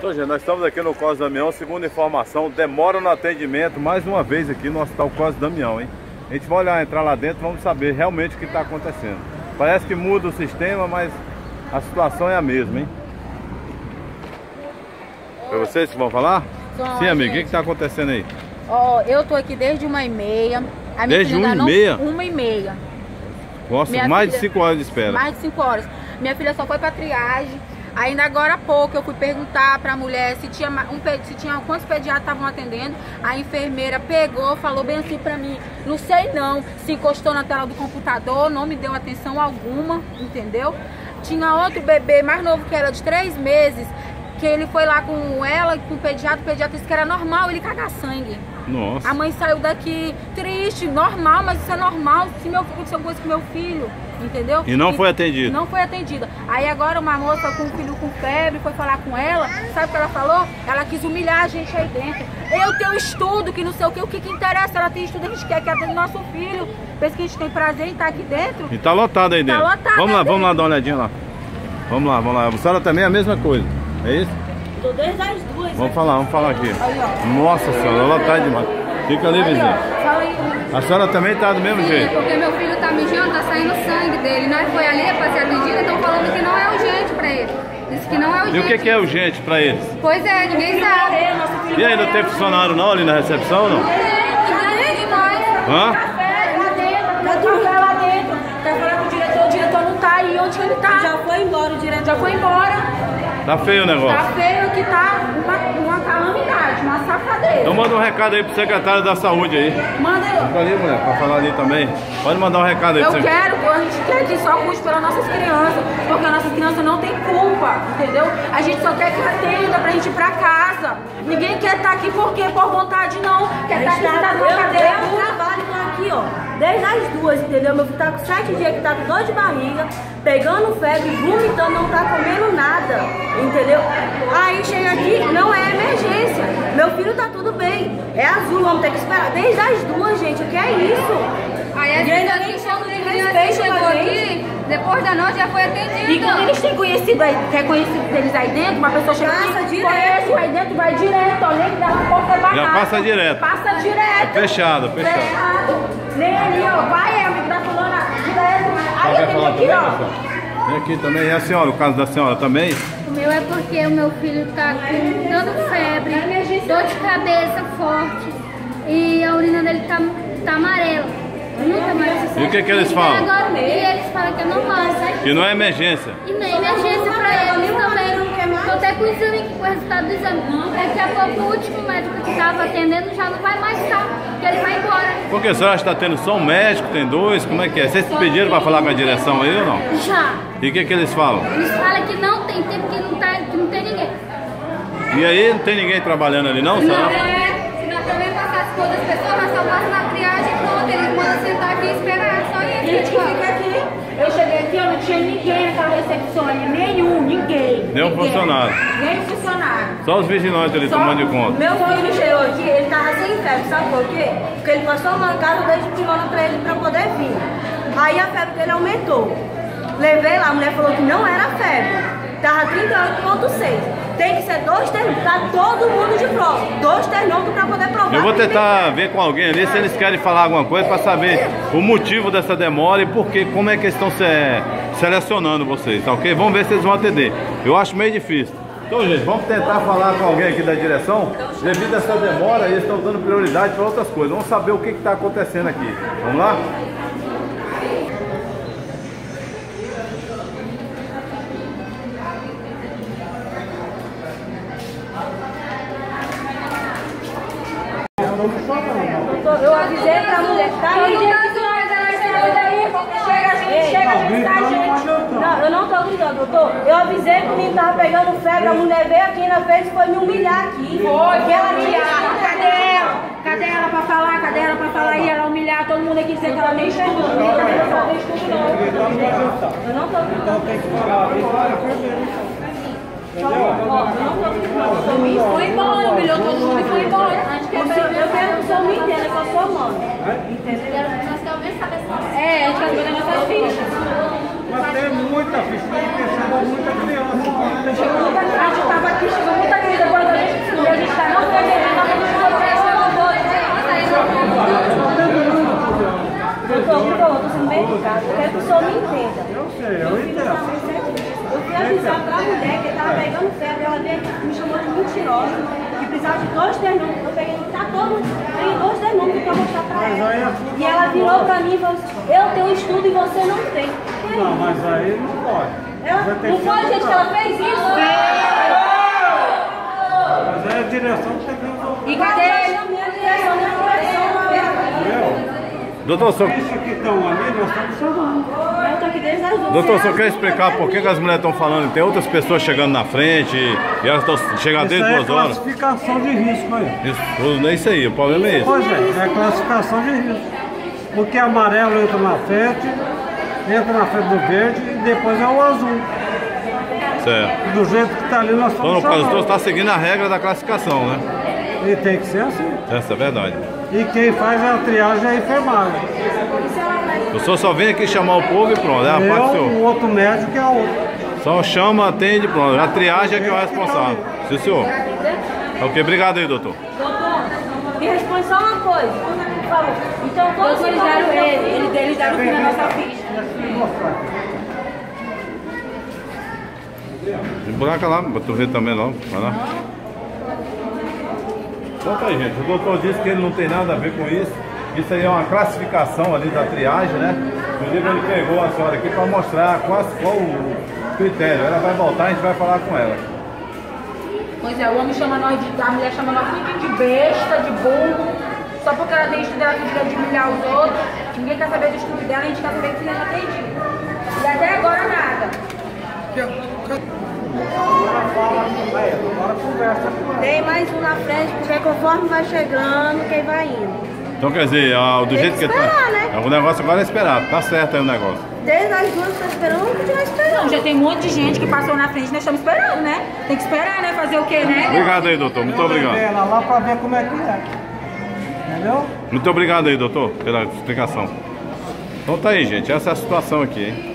Então, gente, nós estamos aqui no Cosme Damião, segundo informação, demora no atendimento, mais uma vez aqui no Hospital Cosme Damião, hein? A gente vai olhar, entrar lá dentro, vamos saber realmente o que está acontecendo. Parece que muda o sistema, mas a situação é a mesma, hein? É vocês que vão falar? Só, Sim, amigo, o que está acontecendo aí? Ó, eu tô aqui desde uma e meia. A minha Desde uma e meia? Uma e meia. Nossa, Minha mais de filha- 5 horas de espera. Mais de cinco horas. Minha filha só foi pra triagem. Ainda agora há pouco eu fui perguntar pra mulher se tinha, um, se tinha quantos pediatras estavam atendendo. A enfermeira pegou, falou bem assim pra mim, não sei não, se encostou na tela do computador, não me deu atenção alguma, entendeu? Tinha outro bebê mais novo que ela, de três meses, que ele foi lá com ela, com o pediatra, o pediatra disse que era normal ele cagar sangue. Nossa. A mãe saiu daqui triste, normal, mas isso é normal. Se meu filho aconteceu coisa com meu filho, entendeu? E não foi atendido? Não foi atendida. Aí agora uma moça com um filho com febre foi falar com ela. Sabe o que ela falou? Ela quis humilhar a gente aí dentro. Eu tenho estudo, que não sei o que, o que, que interessa? Ela tem estudo, a gente quer que atenda o nosso filho. Pensa que a gente tem prazer em estar aqui dentro. E tá lotado aí Tá dentro. lotado vamos lá, aí vamos lá dentro. dar uma olhadinha lá. Vamos lá, vamos lá. A senhora também é a mesma coisa. É isso? Tô desde as duas. Vamos falar, vamos falar aqui. Aí, ó. Nossa senhora, lotado demais. Fica ali, vizinho. ó. Fala aí. A senhora também tá do mesmo Sim, jeito. porque meu filho tá mijando, tá saindo sangue dele. Nós foi ali pra ser atendido, estão falando que não é urgente pra ele. Disse que não é urgente. E o que, que é urgente pra eles? Pois é, ninguém sabe. E aí, não tem funcionário não ali na recepção, não? Hã? Café lá dentro, café lá dentro. Quer falar com o diretor, o diretor não tá aí. Onde que ele tá? Já foi embora o diretor. Já foi embora. Tá feio o Tá negócio. feio que tá uma, uma calamidade, uma safadeira. Então manda um recado aí pro secretário da saúde aí. Manda eu. Fica ali, mulher, pra falar ali também. Pode mandar um recado aí Eu pro secretário. quero, a gente quer que só cuide pelas nossas crianças, porque as nossas crianças não têm culpa, entendeu? A gente só quer que atenda pra gente ir pra casa. Ninguém quer estar aqui porque por vontade não. Quer estar aqui sentado eu, na cadeira. Duas, entendeu? Meu filho tá com sete dias que tá com dor de barriga, pegando febre, vomitando, não tá comendo nada, entendeu? Aí chega aqui, não é emergência. Meu filho tá tudo bem. É azul, vamos ter que esperar. Desde as duas, gente, o que é isso? Aí as E ainda pessoas nem que respeito chegou com a aqui, depois da noite já foi atendida. E quando eles têm conhecido aí, quer conhecido deles aí dentro, uma pessoa chega Passa aqui, direto. conhece aí dentro, vai direto, ó, nem dá uma porta barrada. Já passa direto. Passa direto. É fechado, fechado. Fechado. Nem ali, ó, vai, é amigo da fulana, direto. Aí eu tenho aqui, também, ó. Vem aqui também. E a senhora, o caso da senhora também? O meu é porque o meu filho tá com dando febre, dor de cabeça forte e a urina dele tá, tá amarela. Muito amarela. E o que que eles falam? Agora, e eles falam que é normal. Que não é emergência. E nem emergência pra eles também. Tô até com o exame com o resultado do exame. Daqui a pouco o último médico que tava atendendo já não vai mais estar, porque ele vai embora. Por que a senhora está tendo só um médico, tem dois? Como é que é? Vocês pediram para falar com a direção aí ou não? Já. E o que, que eles falam? Eles falam que não tem tempo, que não, tá, que não tem ninguém. E aí não tem ninguém trabalhando ali não, Não, senhora? é. Se nós também passar as coisas das pessoas, nós só passa na triagem e pronto. Eles mandam sentar aqui e esperar. Só isso. Gente que fica aqui. Eu cheguei aqui, ó, não tinha ninguém naquela recepção ali, nenhum, ninguém. Nem um ninguém. funcionário. Nem funcionário. Só os vigilantes ali Só tomando de conta. Meu filho chegou aqui, ele tava sem febre, sabe por quê? Porque ele passou uma casa desde pilona pra ele pra poder vir. Aí a febre dele aumentou. Levei lá, a mulher falou que não era febre. Tava 38,6. Tem que ser dois termômetros, tá todo mundo de prova. Dois termômetros pra poder provar. Eu vou tentar ver com alguém ali se eles querem falar alguma coisa para saber o motivo dessa demora e por que, como é que eles estão se- selecionando vocês, tá ok? Vamos ver se eles vão atender. Eu acho meio difícil. Então, gente, vamos tentar falar com alguém aqui da direção. Devido a essa demora, eles estão dando prioridade para outras coisas. Vamos saber o que está acontecendo aqui. Vamos lá? Eu avisei pra mulher, tá aí. Chega, a gente chega, a gente sai, gente. Não, eu não tô gritando, doutor. Eu avisei que o menino tava pegando febre, a mulher veio aqui na frente e foi me humilhar aqui. Foi, Porque ela tinha Cadê ela? Cadê ela pra falar? Cadê ela pra falar? E ela humilhar todo mundo aqui dizer que ela nem estuda. Eu não estudo, não. Eu não tô gritando. Ó, foi embora, melhor todo mundo foi embora. Acho que eu quero que o senhor me entenda, com a sua mão. Entendeu? Nós também sabemos. É, a gente vai fazer nossas ficha. Mas tem muita ficha, tem pensado muita criança. Chegou muita criança, eu estava aqui, chegou muita criança, Agora a gente, a gente está não perdendo, mas a eu estou eu tô, sendo bem educado. Eu quero que o senhor me entenda. Eu sei, eu entendo ela veio me chamou de mentirosa, que precisava de dois termômetros. Eu peguei, tá todo, tenho dois termômetros pra mostrar pra Mas aí ela. é E ela virou pra mim e falou assim, eu tenho estudo e você não tem. Aí? Não, mas aí não pode. Ela, não que foi, gente, que ela fez isso? Mas aí a direção tem que resolver. E cadê? Doutor, só, Isso que estão ali, nós estamos chamando. Eu tô aqui desde as duas. doutor, só quer explicar por que, que as mulheres estão falando? Tem outras pessoas chegando na frente e elas estão chegando Isso desde é duas horas. classificação de risco aí. Isso, não é isso aí, o problema é esse. Pois é, é classificação de risco. Porque amarelo entra na frente, entra na frente do verde e depois é o azul. Certo. Do jeito que está ali nós Então, estamos no caso, chamando. está seguindo a regra da classificação, né? E tem que ser assim. Essa é a verdade. E quem faz a triagem é a enfermagem. O senhor só vem aqui chamar o povo e pronto, é a parte do Eu, senhor. o outro médico é o outro. Só chama, atende, pronto. A triagem é que é o responsável. Sim, senhor. Ok, obrigado aí, doutor. Doutor, me responde só uma coisa, por favor. Então, todos eles deram ele, eles, eles deram o fim na nossa ficha. Buraca lá, pra tu ver também logo. Vai lá. Conta aí, gente. O doutor disse que ele não tem nada a ver com isso. Isso aí é uma classificação ali da triagem, né? Inclusive ele pegou a senhora aqui para mostrar qual, qual o critério. Ela vai voltar, a gente vai falar com ela. Pois é, o homem chama nós de. A mulher chama nós tudo de besta, de burro. Só porque ela tem estudo, ela fica de humilhar os outros. Ninguém quer saber do estudo dela, a gente quer saber que ela atende. E até agora nada. Tem mais um na frente, porque conforme vai chegando, quem vai indo. Então quer dizer, ah, do Tem jeito que que esperar, tá. né? O negócio agora é esperar. Tá certo aí o negócio. Desde as duas tá esperando, Não, esperando. já tem um monte de gente que passou na frente, nós estamos esperando, né? Tem que esperar, né? Fazer o quê, né? Obrigado aí, doutor. Muito obrigado. ela lá para ver como é que é. Entendeu? Muito obrigado aí, doutor, pela explicação. Então tá aí, gente. Essa é a situação aqui, hein?